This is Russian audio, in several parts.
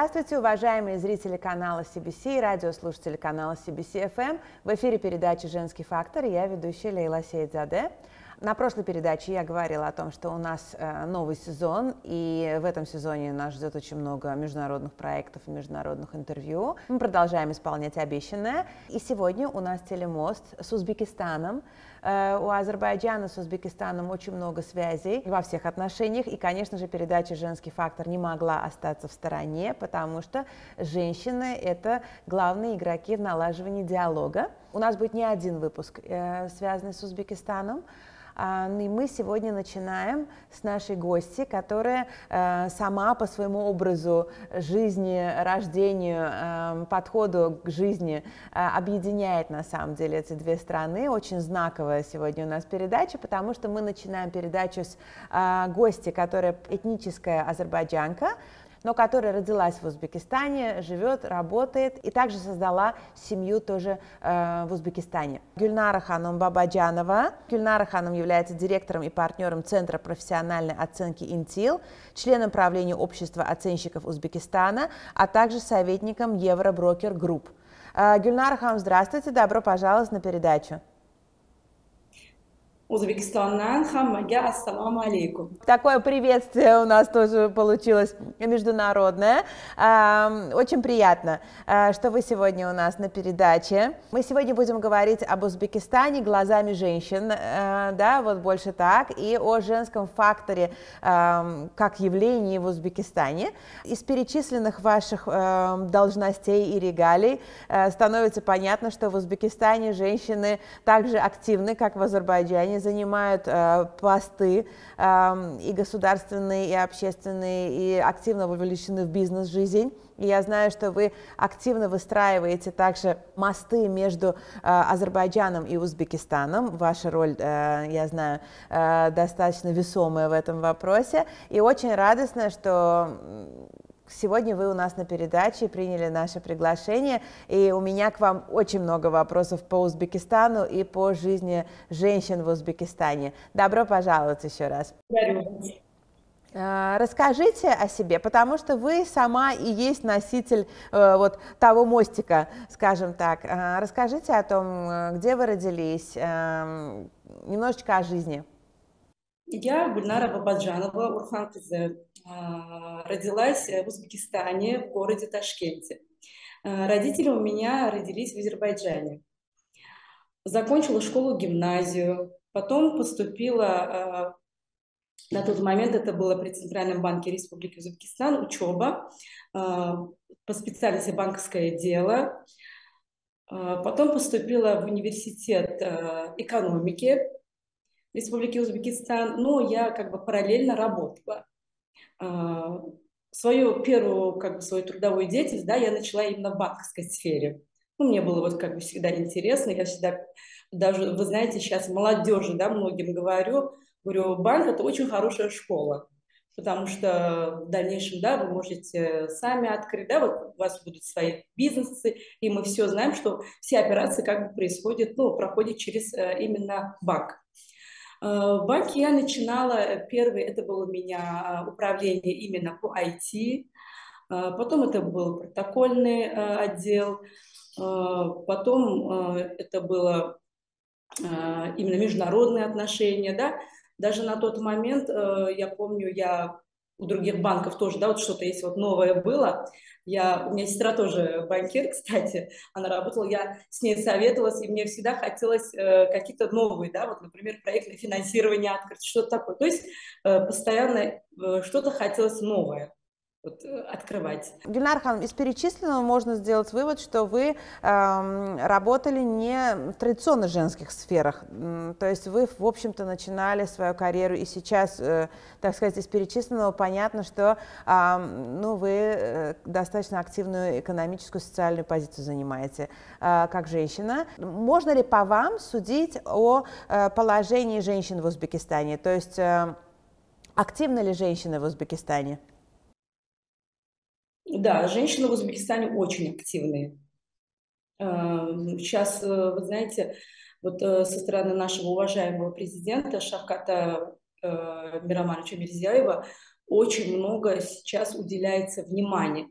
Здравствуйте, уважаемые зрители канала CBC и радиослушатели канала CBC FM. В эфире передача «Женский фактор» я ведущая Лейла Сейдзаде. На прошлой передаче я говорила о том, что у нас э, новый сезон, и в этом сезоне нас ждет очень много международных проектов и международных интервью. Мы продолжаем исполнять обещанное, и сегодня у нас телемост с Узбекистаном. Э, у Азербайджана с Узбекистаном очень много связей во всех отношениях, и, конечно же, передача «Женский фактор» не могла остаться в стороне, потому что женщины — это главные игроки в налаживании диалога. У нас будет не один выпуск, э, связанный с Узбекистаном, и мы сегодня начинаем с нашей гости, которая э, сама по своему образу жизни, рождению, э, подходу к жизни э, объединяет на самом деле эти две страны. Очень знаковая сегодня у нас передача, потому что мы начинаем передачу с гости, которая этническая азербайджанка, но которая родилась в Узбекистане, живет, работает и также создала семью тоже э, в Узбекистане. Гюльнара Ханум Бабаджанова. Гюльнара Ханум является директором и партнером Центра профессиональной оценки «Интил», членом правления Общества оценщиков Узбекистана, а также советником Eurobroker Group. Э, Гюльнара Ханум, здравствуйте, добро пожаловать на передачу. Oʻzbekistondan hammaga assalomu alaykum. Такое приветствие у нас тоже получилось международное. Очень приятно, а, что вы сегодня у нас на передаче. Мы сегодня будем говорить об Узбекистане глазами женщин, а, да, вот больше так, и о женском факторе как явлении в Узбекистане. Из перечисленных ваших должностей и регалий а, становится понятно, что в Узбекистане женщины также активны, как в Азербайджане, занимают э, посты э, и государственные, и общественные, и активно вовлечены в бизнес-жизнь. И я знаю, что вы активно выстраиваете также мосты между э, Азербайджаном и Узбекистаном. Ваша роль, э, я знаю, э, достаточно весомая в этом вопросе. И очень радостно, что Сегодня вы у нас на передаче приняли наше приглашение, и у меня к вам очень много вопросов по Узбекистану и по жизни женщин в Узбекистане. Добро пожаловать еще раз. А, расскажите о себе, потому что вы сама и есть носитель э, вот того мостика, скажем так. А, расскажите о том, э, где вы родились, эм, немножечко о жизни. Я Гульнара Бабаджанова, Урхан а, родилась в Узбекистане, в городе Ташкенте. А, родители у меня родились в Азербайджане. Закончила школу-гимназию, потом поступила, а, на тот момент это было при Центральном банке Республики Узбекистан, учеба по специальности банковское дело. Потом поступила в университет экономики Республики Узбекистан, но я как бы параллельно работала. А, свою первую, как бы, свою трудовую деятельность, да, я начала именно в банковской сфере. Ну, мне было вот как бы всегда интересно, я всегда, даже, вы знаете, сейчас молодежи, да, многим говорю, говорю, банк – это очень хорошая школа, потому что в дальнейшем, да, вы можете сами открыть, да, вот у вас будут свои бизнесы, и мы все знаем, что все операции как бы происходят, ну, проходят через э, именно банк. Э, в банке я начинала, э, первый это было у меня э, управление именно по IT, потом это был протокольный отдел, потом это было именно международные отношения, да, даже на тот момент, я помню, я у других банков тоже, да, вот что-то есть вот новое было, я, у меня сестра тоже банкир, кстати, она работала, я с ней советовалась, и мне всегда хотелось э, какие-то новые, да, вот, например, проектное финансирование открыть, что-то такое. То есть э, постоянно э, что-то хотелось новое вот, э, открывать. Гульнар Хан, из перечисленного можно сделать вывод, что вы э, работали не в традиционно женских сферах. То есть вы, в общем-то, начинали свою карьеру, и сейчас, э, так сказать, из перечисленного понятно, что э, ну, вы э, достаточно активную экономическую, социальную позицию занимаете э, как женщина. Можно ли по вам судить о э, положении женщин в Узбекистане? То есть э, активны ли женщины в Узбекистане? Да, женщины в Узбекистане очень активные. Сейчас, эм, э, вы знаете, вот э, со стороны нашего уважаемого президента Шавката э, Мирамановича Мирзияева очень много сейчас уделяется внимания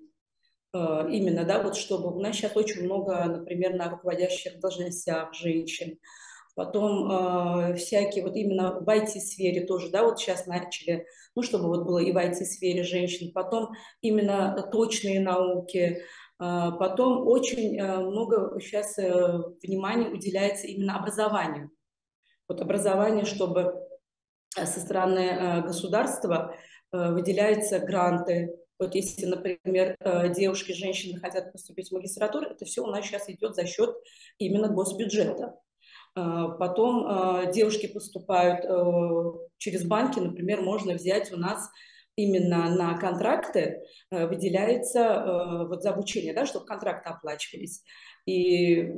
именно, да, вот чтобы у нас сейчас очень много, например, на руководящих должностях женщин, потом э, всякие вот именно в IT-сфере тоже, да, вот сейчас начали, ну, чтобы вот было и в IT-сфере женщин, потом именно точные науки, а, потом очень э, много сейчас э, внимания уделяется именно образованию. Вот образование, чтобы э, со стороны государства выделяются гранты. Вот если, например, девушки, женщины хотят поступить в магистратуру, это все у нас сейчас идет за счет именно госбюджета. Потом девушки поступают через банки, например, можно взять у нас именно на контракты э, выделяется э, вот за обучение, да, чтобы контракты оплачивались. И э,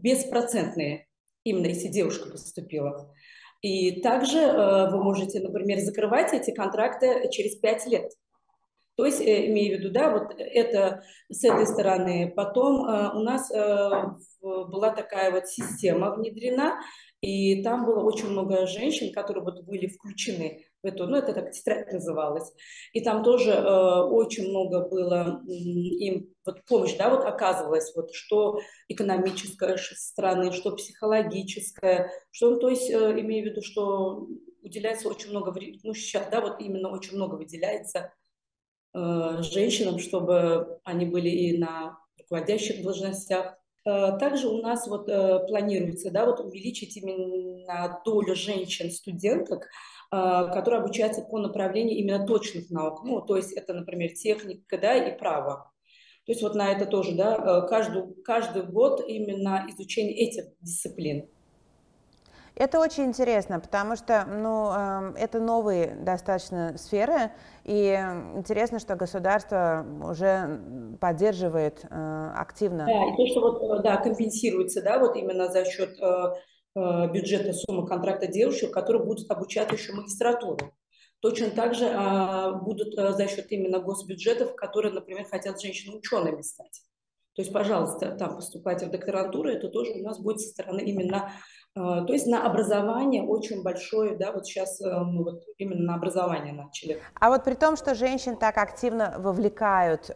беспроцентные, именно если девушка поступила. И также вы можете, например, закрывать эти контракты через 5 лет. То есть, имею в виду, да, вот это с этой стороны. Потом у нас была такая вот система внедрена, и там было очень много женщин, которые вот были включены в эту, ну это так тетрадь называлась. И там тоже э, очень много было им вот помощь, да, вот оказывалось, вот что экономическая стороны, что психологическая, что, ну, то есть э, имею в виду, что уделяется очень много времени, ну сейчас, да, вот именно очень много выделяется э, женщинам, чтобы они были и на руководящих должностях, Э, также у нас вот э, планируется да, вот увеличить именно долю женщин-студенток, э, которые обучаются по направлению именно точных наук. Ну, то есть это, например, техника да, и право. То есть вот на это тоже, да, каждый, каждый год именно изучение этих дисциплин. Это очень интересно, потому что ну, э, это новые достаточно сферы, и интересно, что государство уже поддерживает э, активно. Да, и то, что вот, э, да, компенсируется, да, вот именно за счет э, бюджета суммы контракта девушек, которые будут обучать еще магистратуру. Точно так же э, будут за счет именно госбюджетов, которые, например, хотят женщины учеными стать. То есть, пожалуйста, там поступать в докторантуру, это тоже у нас будет со стороны именно а, то есть на образование очень большое, да, вот сейчас э, мы вот именно на образование начали. А вот при том, что женщин так активно вовлекают, э,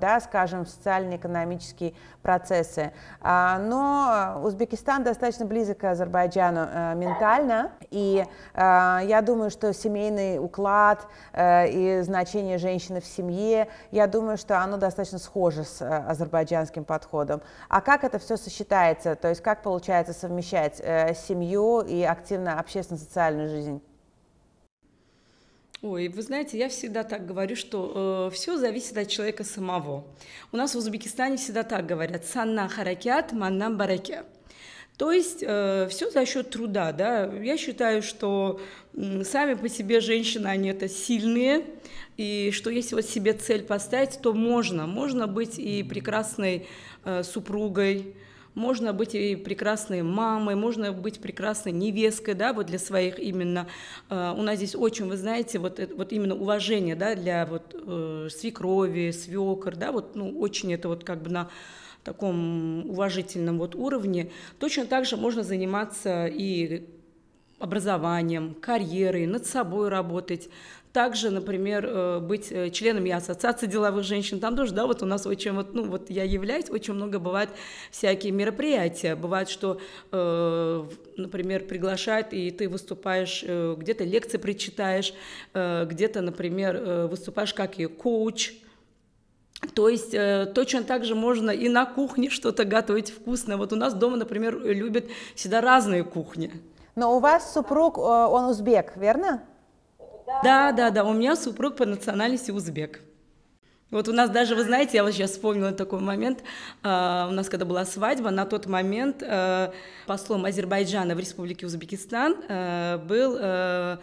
да, скажем, в социально-экономические процессы, а, но Узбекистан достаточно близок к Азербайджану э, ментально, и я думаю, что семейный уклад и значение женщины в семье, я думаю, что оно достаточно схоже с азербайджанским подходом. А как это все сочетается, то есть как получается совмещать семью и активно общественно-социальную жизнь? Ой, вы знаете, я всегда так говорю, что э, все зависит от человека самого. У нас в Узбекистане всегда так говорят: "Санна харакят, маннам бараке". То есть э, все за счет труда, да. Я считаю, что э, сами по себе женщины, они это сильные, и что если вот себе цель поставить, то можно, можно быть и прекрасной э, супругой, можно быть и прекрасной мамой, можно быть прекрасной невесткой, да, вот для своих именно. Э, у нас здесь очень, вы знаете, вот, вот именно уважение, да, для вот э, свекрови, свекр, да, вот, ну, очень это вот как бы на таком уважительном вот уровне. Точно так же можно заниматься и образованием, карьерой, над собой работать, также, например, э, быть э, членом и ассоциации деловых женщин, там тоже, да, вот у нас очень, вот, ну, вот я являюсь, очень много бывает всякие мероприятия, бывает, что, э, например, приглашают, и ты выступаешь, где-то лекции прочитаешь, где-то, например, выступаешь как и коуч, то есть э, точно так же можно и на кухне что-то готовить вкусное. Вот у нас дома, например, любят всегда разные кухни. Но у вас супруг, он узбек, верно? Да, да, да, у меня супруг по национальности узбек. Вот у нас даже, вы знаете, я вот сейчас вспомнила такой момент, uh, у нас когда была свадьба, на тот момент uh, послом Азербайджана в Республике Узбекистан uh, был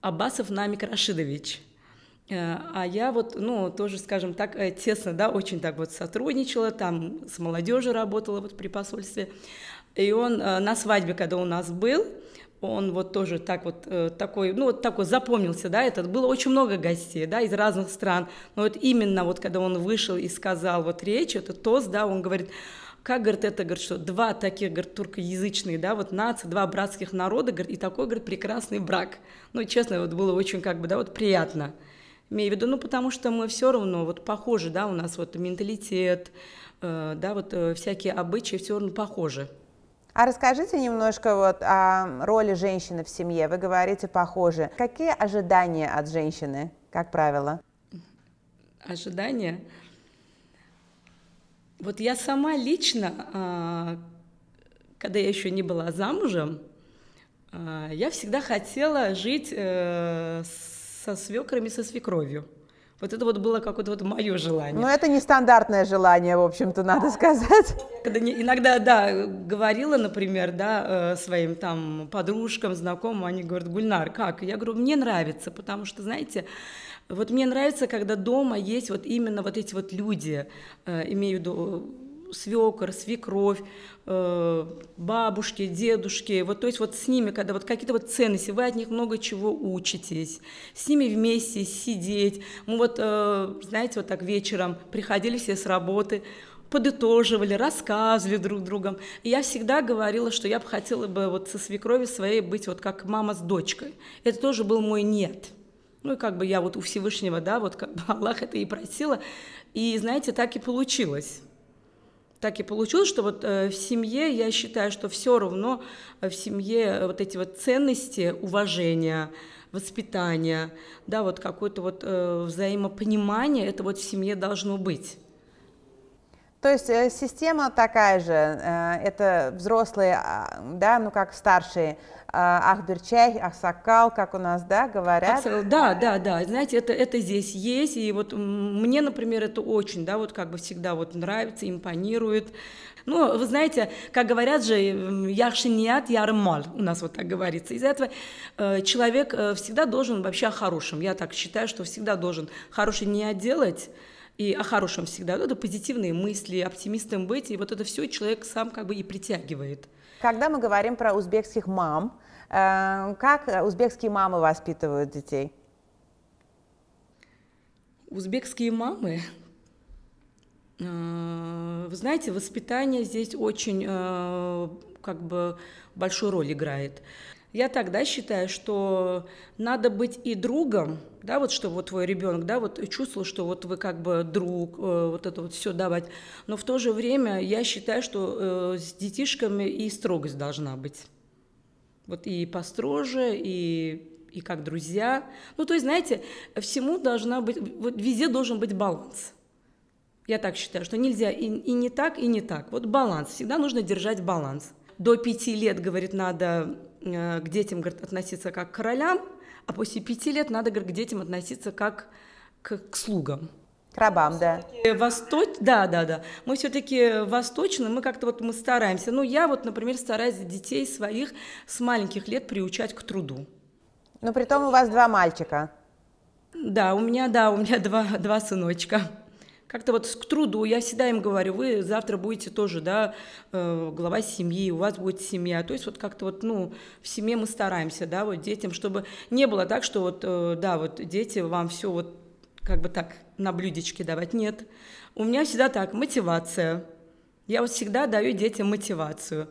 Аббасов Намик Рашидович. А я вот, ну, тоже, скажем так, э, тесно, да, очень так вот сотрудничала, там с молодежью работала вот при посольстве. И он на свадьбе, когда у нас был, он вот тоже так вот э, такой, ну вот такой запомнился, да, это было очень много гостей, да, из разных стран, но вот именно вот когда он вышел и сказал вот речь, это тост, да, он говорит, как, говорит, это, говорит, что два таких, говорит, туркоязычные, да, вот нации, два братских народа, говорит, и такой, говорит, прекрасный брак. Ну, честно, вот было очень, как бы, да, вот приятно. Имею в виду, ну, потому что мы все равно вот похожи, да, у нас вот менталитет, э, да, вот э, всякие обычаи все равно похожи. А расскажите немножко вот о роли женщины в семье. Вы говорите похоже. Какие ожидания от женщины, как правило? Ожидания? Вот я сама лично, а, когда я еще не была замужем, а, я всегда хотела жить э, со свекрами, со свекровью. Вот это вот было какое-то вот мое желание. Но это нестандартное желание, в общем-то, надо сказать. Когда иногда, да, говорила, например, да, э, своим там подружкам, знакомым, они говорят, Гульнар, как? Я говорю, мне нравится, потому что, знаете, вот мне нравится, когда дома есть вот именно вот эти вот люди, э, имею в виду свекор, свекровь, э, бабушки, дедушки, вот то есть вот с ними, когда вот какие-то вот ценности, вы от них много чего учитесь, с ними вместе сидеть. Мы вот, э, знаете, вот так вечером приходили все с работы, подытоживали, рассказывали друг другом. И я всегда говорила, что я бы хотела бы вот со свекровью своей быть вот как мама с дочкой. Это тоже был мой нет. Ну и как бы я вот у Всевышнего, да, вот как бы Аллах это и просила. И знаете, так и получилось так и получилось, что вот э, в семье я считаю, что все равно э, в семье вот эти вот ценности уважения, воспитания, да, вот какое-то вот э, взаимопонимание, это вот в семье должно быть. То есть э, система такая же, э, это взрослые, а, да, ну как старшие, а, Ахберчай, Ахсакал, как у нас, да, говорят. Да, да, да, знаете, это, это здесь есть, и вот мне, например, это очень, да, вот как бы всегда вот нравится, импонирует. Ну, вы знаете, как говорят же, яхшиният ярмаль, у нас вот так говорится. Из-за этого э, человек всегда должен вообще о хорошем. Я так считаю, что всегда должен хороший не делать, и о хорошем всегда. Это позитивные мысли, оптимистом быть, и вот это все человек сам как бы и притягивает. Когда мы говорим про узбекских мам, э, как узбекские мамы воспитывают детей? Узбекские мамы, э, вы знаете, воспитание здесь очень э, как бы большую роль играет. Я тогда считаю, что надо быть и другом, да, вот что вот твой ребенок, да, вот чувствовал, что вот вы как бы друг, э, вот это вот все давать, но в то же время я считаю, что э, с детишками и строгость должна быть, вот и построже, и и как друзья, ну то есть знаете, всему должна быть, вот везде должен быть баланс. Я так считаю, что нельзя и, и не так, и не так. Вот баланс, всегда нужно держать баланс. До пяти лет, говорит, надо Э, к детям говорит, относиться как к королям, а после пяти лет надо говорит, к детям относиться как к, к слугам. К рабам, да. Восточ... Да, да, да. Мы все-таки восточные, мы как-то вот мы стараемся. Ну, я вот, например, стараюсь детей своих с маленьких лет приучать к труду. Но при том у вас два мальчика. Да, у меня, да, у меня два, два сыночка как-то вот к труду, я всегда им говорю, вы завтра будете тоже, да, э, глава семьи, у вас будет семья, то есть вот как-то вот, ну, в семье мы стараемся, да, вот детям, чтобы не было так, что вот, э, да, вот дети вам все вот как бы так на блюдечке давать, нет. У меня всегда так, мотивация. Я вот всегда даю детям мотивацию.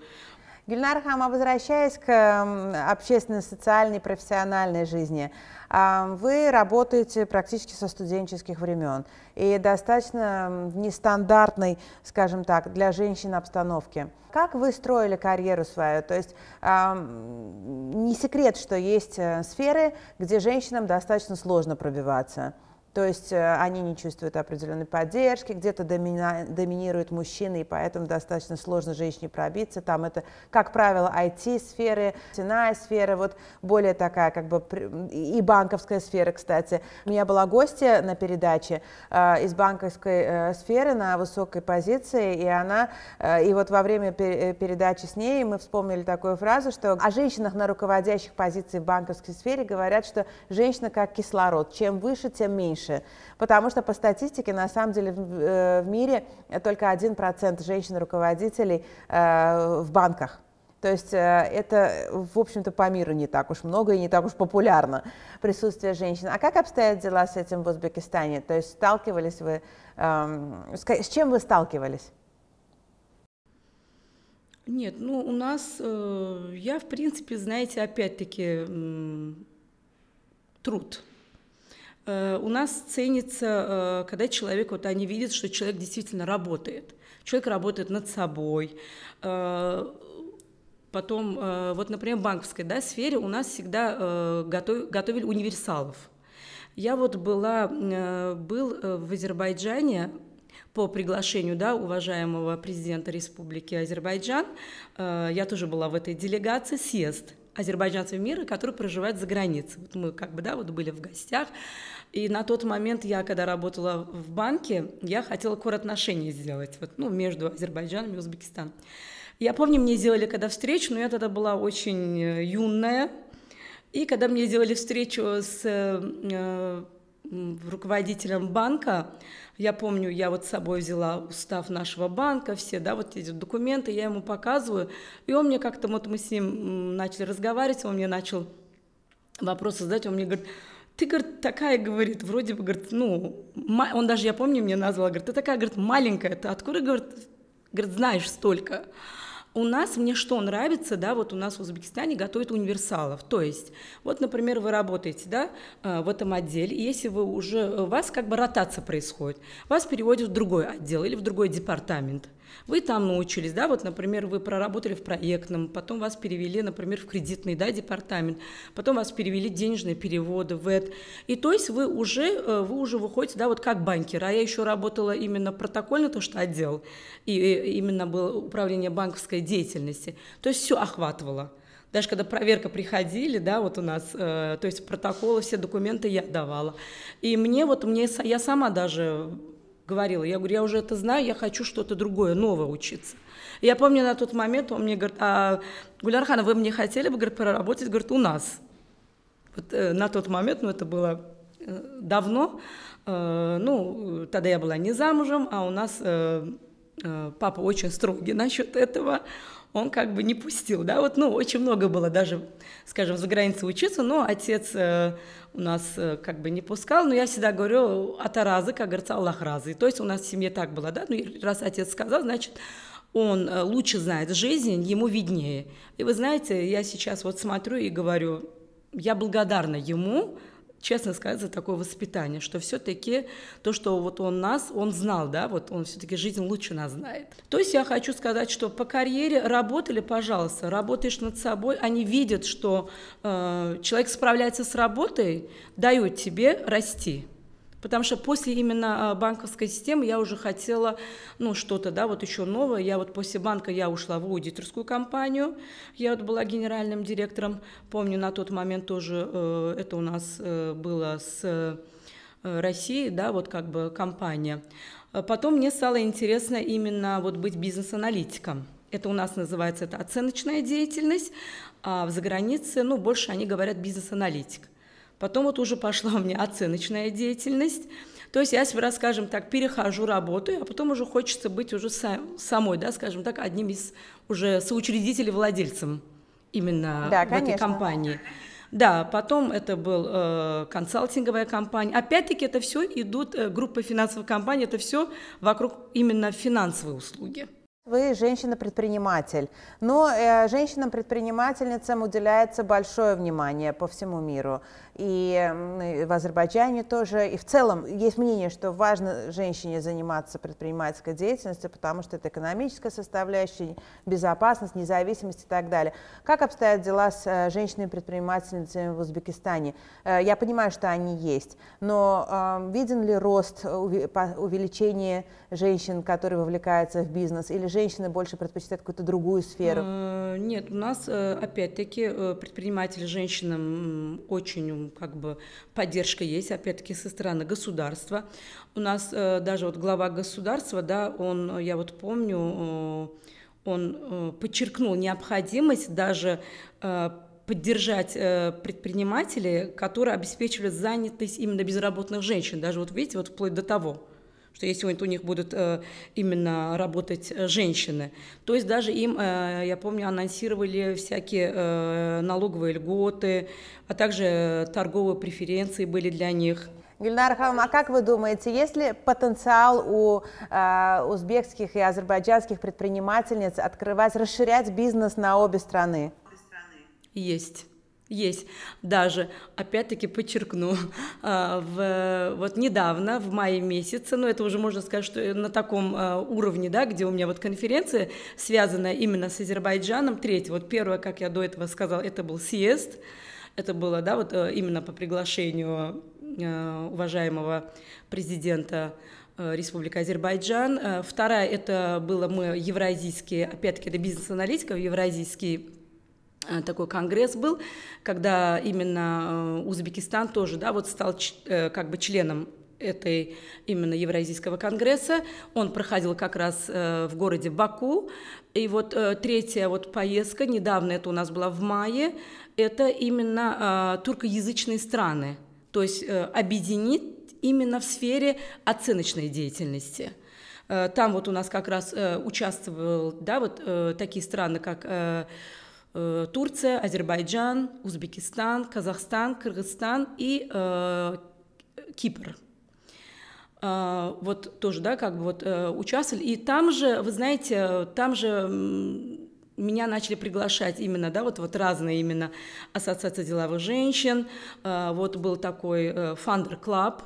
Гюльнар Хама, возвращаясь к общественной, социальной, профессиональной жизни, вы работаете практически со студенческих времен и достаточно нестандартной, скажем так, для женщин обстановке. Как вы строили карьеру свою? То есть не секрет, что есть э, сферы, где женщинам достаточно сложно пробиваться. То есть э, они не чувствуют определенной поддержки, где-то домина, доминируют мужчины, и поэтому достаточно сложно женщине пробиться. Там это, как правило, IT-сферы, ценая сфера, вот более такая как бы и банковская сфера, кстати. У меня была гостья на передаче э, из банковской э, сферы на высокой позиции, и она, э, и вот во время пер э, передачи с ней мы вспомнили такую фразу, что о женщинах на руководящих позициях в банковской сфере говорят, что женщина как кислород, чем выше, тем меньше меньше, потому что по статистике на самом деле в, э, в мире только 1% женщин-руководителей э, в банках. То есть э, это, в общем-то, по миру не так уж много и не так уж популярно присутствие женщин. А как обстоят дела с этим в Узбекистане? То есть сталкивались вы, эм, с, чем вы сталкивались? Нет, ну у нас, э, я в принципе, знаете, опять-таки э, труд у нас ценится, э, когда человек, вот они видят, что человек действительно работает. Человек работает над собой. Э, потом, вот, например, в банковской да, сфере у нас всегда готовили универсалов. Я вот была, был в Азербайджане по приглашению да, уважаемого президента Республики Азербайджан. Я тоже была в этой делегации, съезд азербайджанцев мира, которые проживают за границей. Вот мы как бы, да, вот были в гостях, и на тот момент я, когда работала в банке, я хотела отношения сделать, вот, ну, между Азербайджаном и Узбекистаном. Я помню, мне сделали когда встречу, но я тогда была очень э, юная, и когда мне сделали встречу с э, руководителем банка, я помню, я вот с собой взяла устав нашего банка, все, да, вот эти документы, я ему показываю, и он мне как-то, вот мы с ним начали разговаривать, он мне начал вопросы задать, он мне говорит, ты, говорит, такая, говорит, вроде бы, говорит, ну, он даже, я помню, мне назвал, говорит, ты такая, говорит, маленькая, ты откуда, говорит, говорит знаешь столько? У нас, мне что нравится, да, вот у нас в Узбекистане готовят универсалов. То есть, вот, например, вы работаете, да, э, в этом отделе, и если вы уже, у вас как бы ротация происходит, вас переводят в другой отдел или в другой департамент – вы там научились, да, вот, например, вы проработали в проектном, потом вас перевели, например, в кредитный, да, департамент, потом вас перевели денежные переводы в это. И то есть вы уже, э, вы уже выходите, да, вот как банкер, а я еще работала именно протокольно, то, что отдел, и именно было управление банковской деятельности, то есть все охватывало даже когда проверка приходили, да, вот у нас, э, то есть протоколы, все документы я давала. И мне вот, мне, я сама даже говорила. Я говорю, я уже это знаю, я хочу что-то другое, новое учиться. я помню на тот момент, он мне говорит, а Гулярхана, вы мне хотели бы, говорит, проработать, говорит, у нас. Вот э, на тот момент, ну это было э, давно, э, ну тогда я была не замужем, а у нас э, э, папа очень строгий насчет этого, он как бы не пустил, да, вот, ну, очень много было даже, скажем, за границей учиться, но отец э, у нас э, как бы не пускал, но я всегда говорю, атаразы, как говорится, Аллах разы, то есть у нас в семье так было, да, ну, раз отец сказал, значит, он э, лучше знает жизнь, ему виднее. И вы знаете, я сейчас вот смотрю и говорю, я благодарна ему, честно сказать, за такое воспитание, что все-таки то, что вот он нас, он знал, да, вот он все-таки жизнь лучше нас знает. То есть я хочу сказать, что по карьере работали, пожалуйста, работаешь над собой, они видят, что э, человек справляется с работой, дают тебе расти. Потому что после именно а, банковской системы я уже хотела, ну, что-то, да, вот еще новое. Я вот после банка я ушла в аудиторскую компанию. Я вот была генеральным директором. Помню, на тот момент тоже э, это у нас э, было с э, Россией, да, вот как бы компания. Потом мне стало интересно именно вот быть бизнес-аналитиком. Это у нас называется это оценочная деятельность, а в загранице, ну, больше они говорят бизнес-аналитик. Потом вот уже пошла у меня оценочная деятельность. То есть я себе, скажем так, перехожу, работаю, а потом уже хочется быть уже самой, да, скажем так, одним из уже соучредителей, владельцем именно да, в конечно. этой компании. Да, потом это был э, консалтинговая компания. Опять-таки это все идут, э, группа финансовых компаний, это все вокруг именно финансовой услуги. Вы женщина-предприниматель, но э, женщинам-предпринимательницам уделяется большое внимание по всему миру. И в Азербайджане тоже, и в целом есть мнение, что важно женщине заниматься предпринимательской деятельностью, потому что это экономическая составляющая, безопасность, независимость и так далее. Как обстоят дела с э, женщинами-предпринимательницами в Узбекистане? Э, я понимаю, что они есть, но э, виден ли рост, увеличение женщин, которые вовлекаются в бизнес, или женщины больше предпочитают какую-то другую сферу? Нет, у нас опять-таки предприниматели женщинам очень как бы поддержка есть, опять-таки, со стороны государства. У нас э, даже вот глава государства, да, он, я вот помню, э, он э, подчеркнул необходимость даже поддержать предпринимателей, которые обеспечивают занятость именно безработных женщин. Даже вот видите, вот вплоть до того что если у них будут э, именно работать э, женщины. То есть даже им, э, я помню, анонсировали всякие налоговые льготы, а также торговые преференции были для них. Гульнара Хавам, а как вы думаете, есть ли потенциал у э, узбекских и азербайджанских предпринимательниц открывать, расширять бизнес на обе страны? Есть. Есть. Даже, опять-таки, подчеркну, а, в, вот недавно, в мае месяце, ну это уже можно сказать, что на таком а, уровне, да, где у меня вот конференция, связанная именно с Азербайджаном, третья, вот первая, как я до этого сказала, это был съезд, это было, да, вот э, именно по приглашению э, уважаемого президента э, Республики Азербайджан. Вторая, это было мы евразийские, опять-таки, это бизнес-аналитика, евразийский такой конгресс был, когда именно Узбекистан тоже, да, вот стал как бы членом этой именно Евразийского конгресса. Он проходил как раз в городе Баку. И вот третья вот поездка, недавно это у нас была в мае, это именно э, туркоязычные страны, то есть э, объединить именно в сфере оценочной деятельности. Э, там вот у нас как раз э, участвовал, да, вот э, такие страны, как э, э, Турция, Азербайджан, Узбекистан, Казахстан, Кыргызстан и э, Кипр вот тоже, да, как бы вот участвовали. И там же, вы знаете, там же меня начали приглашать именно, да, вот, вот разные именно ассоциации деловых женщин, э, вот был такой э, Founder Club,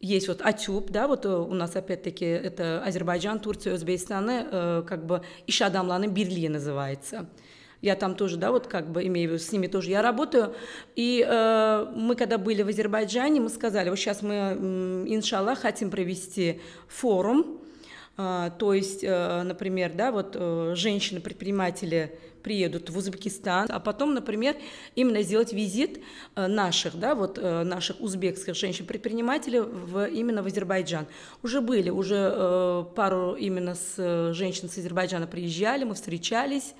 есть вот Атюб, да, вот э, у нас опять-таки это Азербайджан, Турция, Узбекистан, как бы İş adamları Birliyi называется. Я там тоже, да, вот как бы имею в виду, с ними тоже я работаю. И э, мы когда были в Азербайджане, мы сказали, вот сейчас мы, иншаллах, хотим провести форум, а, то есть, э, например, да, вот э, женщины-предприниматели приедут в Узбекистан, а потом, например, именно сделать визит э, наших, да, вот наших узбекских женщин-предпринимателей в, именно в Азербайджан. Уже были, уже пару именно с женщин с Азербайджана приезжали, мы встречались,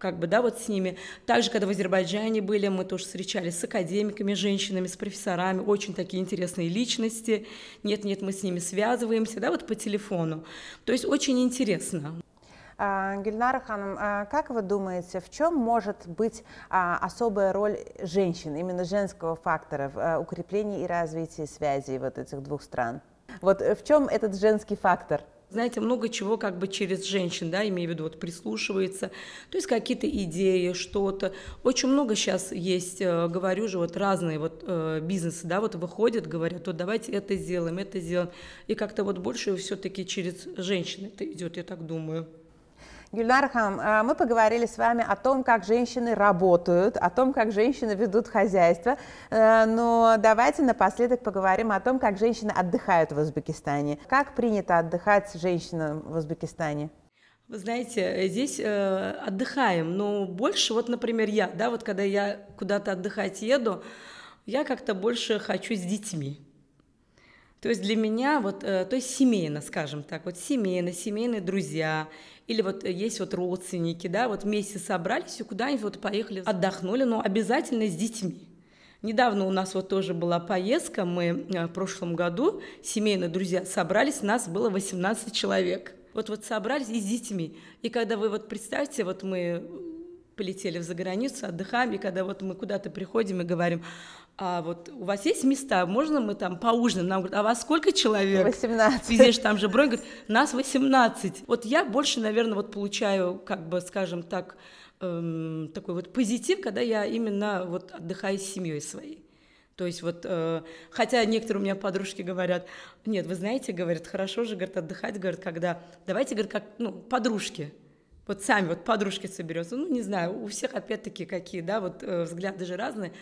как бы, да, вот с ними. Также, когда в Азербайджане были, мы тоже встречались с академиками, женщинами, с профессорами, очень такие интересные личности. Нет-нет, мы с ними связываемся, да, вот по телефону. То есть очень интересно. А, Гюльнара Ханом, а, как вы думаете, в чем может быть а, особая роль женщин, именно женского фактора в укреплении и развитии связей вот этих двух стран? Вот в чем этот женский фактор? Знаете, много чего как бы через женщин, да, имею в виду, вот прислушивается, то есть какие-то идеи, что-то. Очень много сейчас есть, э, говорю же, вот разные вот э, бизнесы, да, вот выходят, говорят, вот давайте это сделаем, это сделаем. И как-то вот больше все-таки через женщин это идет, я так думаю. Гюльнар Хам, а, мы поговорили с вами о том, как женщины работают, о том, как женщины ведут хозяйство, э, но давайте напоследок поговорим о том, как женщины отдыхают в Узбекистане. Как принято отдыхать женщинам в Узбекистане? Вы знаете, здесь э, отдыхаем, но больше, вот, например, я, да, вот когда я куда-то отдыхать еду, я как-то больше хочу с детьми. То есть для меня вот, э, то есть семейно, скажем так, вот семейно, семейные друзья, или вот есть вот родственники, да, вот вместе собрались и куда-нибудь вот поехали, отдохнули, но обязательно с детьми. Недавно у нас вот тоже была поездка, мы э, в прошлом году, семейные друзья собрались, нас было 18 человек. Вот вот собрались и с детьми. И когда вы вот представьте, вот мы полетели в заграницу, отдыхаем, и когда вот мы куда-то приходим и говорим, а вот у вас есть места, можно мы там поужинаем? Нам говорят, а вас сколько человек? 18. Везде же там же бронь, говорит, нас 18. Вот я больше, наверное, вот получаю, как бы, скажем так, эм, такой вот позитив, когда я именно вот отдыхаю с семьей своей. То есть вот, э, хотя некоторые у меня подружки говорят, нет, вы знаете, говорят, хорошо же, говорят, отдыхать, говорят, когда, давайте, говорят, как, ну, подружки, вот сами вот подружки соберется, ну, не знаю, у всех опять-таки какие, да, вот э, взгляды же разные,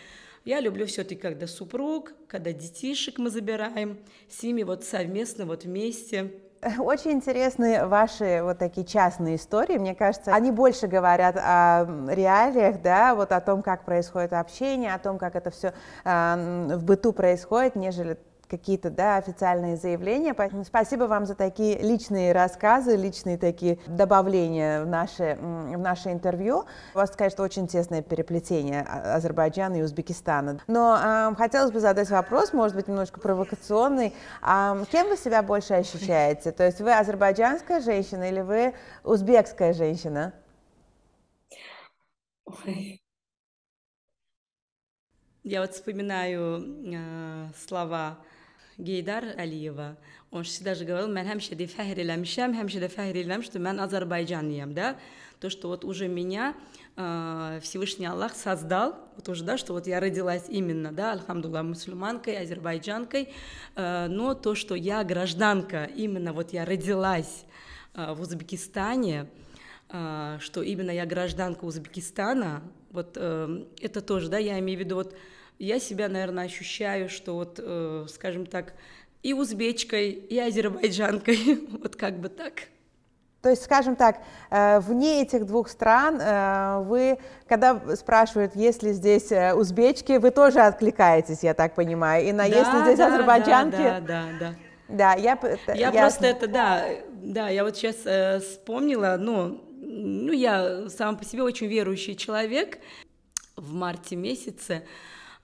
я люблю все-таки, когда супруг, когда детишек мы забираем, с ними вот совместно, вот вместе. Очень интересны ваши вот такие частные истории. Мне кажется, они больше говорят о реалиях, да, вот о том, как происходит общение, о том, как это все э, в быту происходит, нежели какие-то да, официальные заявления. Поэтому спасибо вам за такие личные рассказы, личные такие добавления в наше, в наше интервью. У вас, конечно, очень тесное переплетение а, Азербайджана и Узбекистана. Но э, хотелось бы задать вопрос, может быть, немножко провокационный. А, кем вы себя больше ощущаете? То есть вы азербайджанская женщина или вы узбекская женщина? Я вот вспоминаю э, слова Гейдар Алиева. Он всегда же говорил, мен хемше де фахри ламшам, хемше де фахри лам, что мен Азербайджанием, да? То, что вот уже меня э, Всевышний Аллах создал, вот уже, да, что вот я родилась именно, да, альхамдулла, мусульманкой, азербайджанкой, э, но то, что я гражданка, именно вот я родилась э, в Узбекистане, э, что именно я гражданка Узбекистана, вот э, это тоже, да, я имею в виду вот я себя, наверное, ощущаю, что вот, э, скажем так, и узбечкой, и азербайджанкой, вот как бы так. То есть, скажем так, э, вне этих двух стран э, вы, когда спрашивают, есть ли здесь э, узбечки, вы тоже откликаетесь, я так понимаю, и на да, есть ли здесь да, азербайджанки? Да, да, да. Да, я, я, я просто это, да, да, я вот сейчас э, вспомнила, ну, ну, я сам по себе очень верующий человек. В марте месяце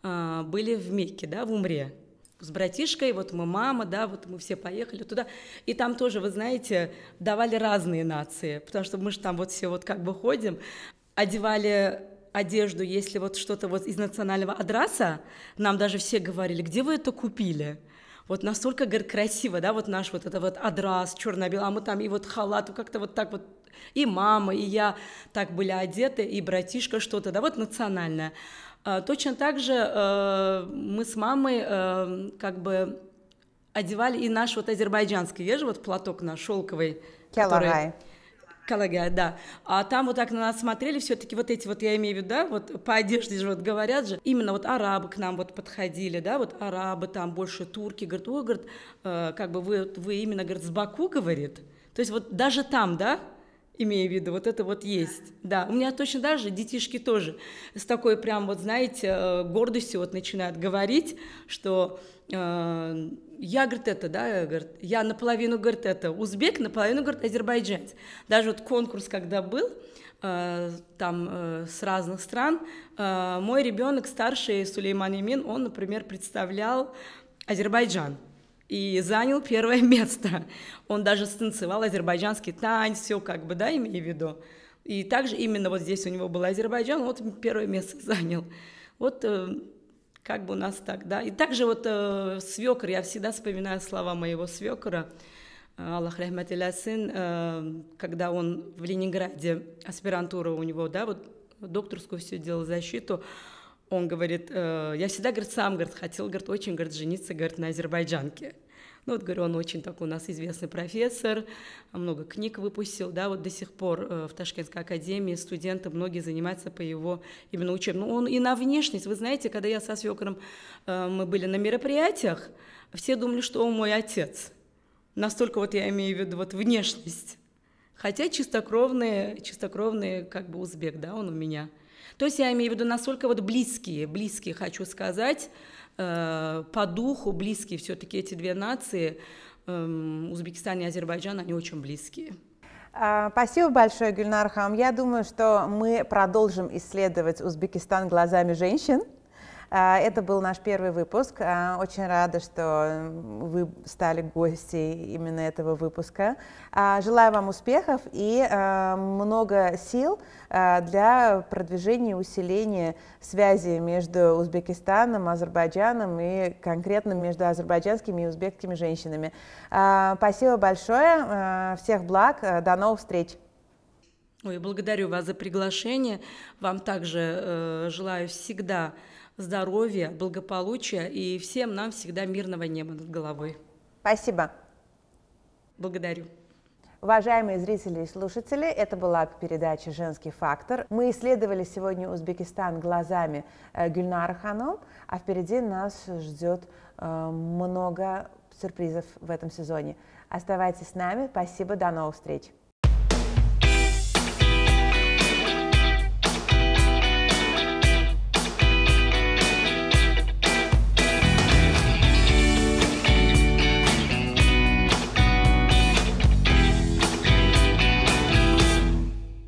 были в Мекке, да, в Умре с братишкой, вот мы мама, да, вот мы все поехали туда, и там тоже, вы знаете, давали разные нации, потому что мы же там вот все вот как бы ходим, одевали одежду, если вот что-то вот из национального адраса, нам даже все говорили, где вы это купили? Вот настолько, говорит, красиво, да, вот наш вот это вот адрас черно-белый, а мы там и вот халату как-то вот так вот, и мама, и я так были одеты, и братишка что-то, да, вот национальное. А, точно так же э, мы с мамой э, как бы одевали и наш вот азербайджанский, же вот платок наш шелковый. Калагай. Калагай, да. А там вот так на нас смотрели, все-таки вот эти вот, я имею в виду, да, вот по одежде же вот говорят же, именно вот арабы к нам вот подходили, да, вот арабы там больше турки, говорят, ой, говорит, э, как бы вы, вы именно, говорит, с Баку, говорит. То есть вот даже там, да, имею в виду, вот это вот есть. Да, у меня точно даже детишки тоже с такой прям вот, знаете, э, гордостью вот начинают говорить, что э, я, говорит, это, да, говорит, я наполовину, говорит, это узбек, наполовину, говорит, азербайджанец. Даже вот конкурс, когда был, э, там э, с разных стран, э, мой ребенок старший, Сулейман Имин, он, например, представлял Азербайджан и занял первое место. Он даже станцевал азербайджанский танец, все как бы, да, имею в виду. И также именно вот здесь у него был Азербайджан, вот первое место занял. Вот э, как бы у нас так, да. И также вот э, свекр, я всегда вспоминаю слова моего свекра, э, Аллах рахматилля сын, э, когда он в Ленинграде, аспирантура у него, да, вот докторскую все делал, защиту, он говорит, э, я всегда, говорит, сам, говорит, хотел, говорит, очень, говорит, жениться, говорит, на азербайджанке. Ну, вот, говорю, он очень такой у нас известный профессор, много книг выпустил, да, вот до сих пор э, в Ташкентской академии студенты многие занимаются по его именно учебному. Он и на внешность, вы знаете, когда я со свекром, э, мы были на мероприятиях, все думали, что он мой отец. Настолько вот я имею в виду вот внешность. Хотя чистокровный, чистокровный как бы узбек, да, он у меня – то есть я имею в виду настолько вот близкие, близкие, хочу сказать, э, по духу близкие все-таки эти две нации, э, Узбекистан и Азербайджан, они очень близкие. А, спасибо большое, Гюльнар Я думаю, что мы продолжим исследовать Узбекистан глазами женщин. А, это был наш первый выпуск. А, очень рада, что вы стали гостей именно этого выпуска. А, желаю вам успехов и много сил для продвижения и усиления связи между Узбекистаном, Азербайджаном и конкретно между азербайджанскими и узбекскими женщинами. Спасибо большое. Всех благ. До новых встреч. Ой, благодарю вас за приглашение. Вам также э, желаю всегда здоровья, благополучия и всем нам всегда мирного неба над головой. Спасибо. Благодарю. Уважаемые зрители и слушатели, это была передача «Женский фактор». Мы исследовали сегодня Узбекистан глазами э, Гюльнара Ханом, а впереди нас ждет э, много сюрпризов в этом сезоне. Оставайтесь с нами. Спасибо. До новых встреч.